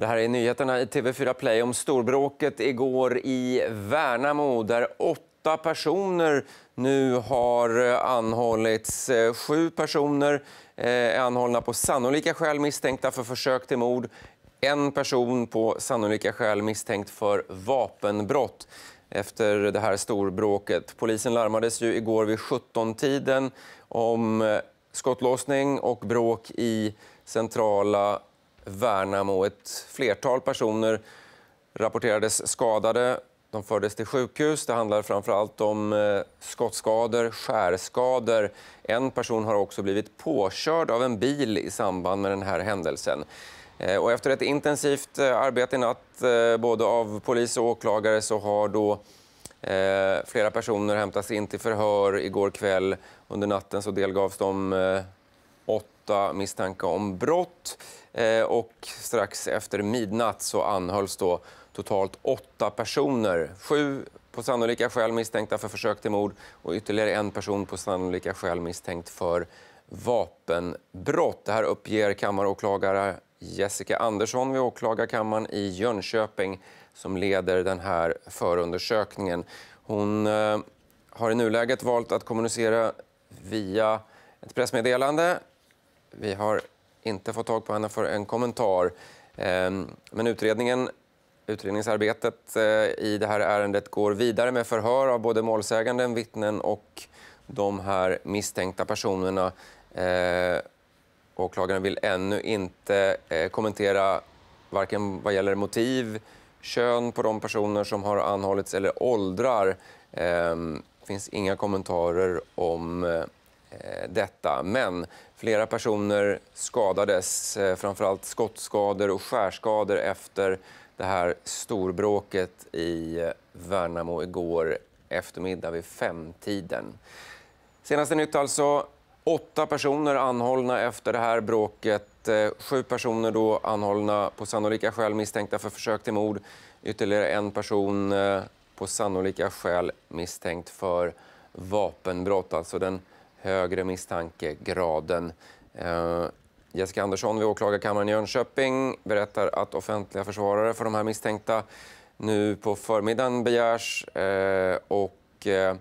Det här är nyheterna i TV4 Play om storbråket igår i Värnamo där åtta personer nu har eh, anhållits. Eh, sju personer eh, är anhållna på sannolika skäl misstänkta för försök till mord. En person på sannolika skäl misstänkt för vapenbrott efter det här storbråket. Polisen larmades ju igår vid 17-tiden om skottlossning och bråk i centrala Värnamo. Ett flertal personer rapporterades skadade. De fördes till sjukhus. Det handlar framför allt om eh, skottskador, skärskador. En person har också blivit påkörd av en bil i samband med den här händelsen. Eh, och efter ett intensivt eh, arbete i natt, både av polis och åklagare, så har då flera personer hämtats in till förhör igår kväll. Under natten så delgavs de åtta misstankar om brott. Eh, och strax efter midnatt så anhölls då totalt åtta personer. Sju på sannolika skäl misstänkta för försök till mord och ytterligare en person på sannolika skäl misstänkt för vapenbrott. Det här uppger kammaråklagare Jessica Andersson vid åklagarkammaren i Jönköping som leder den här förundersökningen. Hon eh, har i nuläget valt att kommunicera via ett pressmeddelande. Vi har inte fått tag på henne för en kommentar. Ehm, men utredningen, utredningsarbetet eh, i det här ärendet går vidare med förhör av både målsäganden, vittnen och de här misstänkta personerna. Eh, åklagaren vill ännu inte eh, kommentera varken vad gäller motiv, kön på de personer som har anhållits eller åldrar. Det finns inga kommentarer om Eh, detta. Men flera personer skadades, eh, framförallt skottskador och skärskador efter det här storbråket i eh, Värnamo igår eftermiddag vid femtiden. Senaste nytt alltså. Åtta personer anhållna efter det här bråket. Sju personer då anhållna på sannolika skäl misstänkta för försök till mord. Ytterligare en person på sannolika skäl misstänkt för vapenbrott. Alltså den högre misstankegraden. Eh, Jessica Andersson vid åklagarkammaren i Jönköping berättar att offentliga försvarare för de här misstänkta nu på förmiddagen begärs eh, och eh,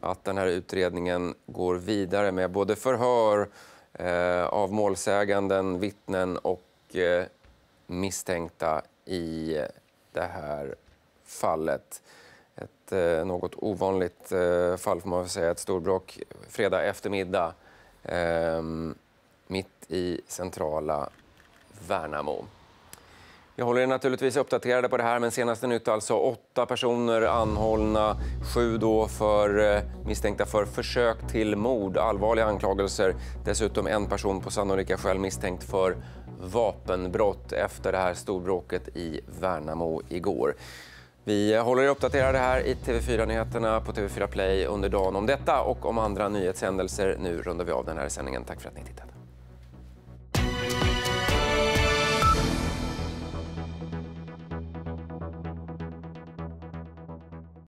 att den här utredningen går vidare med både förhör eh, av målsäganden, vittnen och eh, misstänkta i eh, det här fallet. Ett eh, något ovanligt eh, fall, får man säga. Ett storbråk fredag eftermiddag eh, mitt i centrala Värnamo. Jag håller er naturligtvis uppdaterade på det här, men senaste nytt alltså åtta personer anhållna, sju då för eh, misstänkta för försök till mord, allvarliga anklagelser. Dessutom en person på sannolika skäl misstänkt för vapenbrott efter det här storbråket i Värnamo igår. Vi håller er uppdaterade här i TV4-nyheterna på TV4 Play under dagen om detta och om andra nyhetshändelser. Nu rundar vi av den här sändningen. Tack för att ni tittade.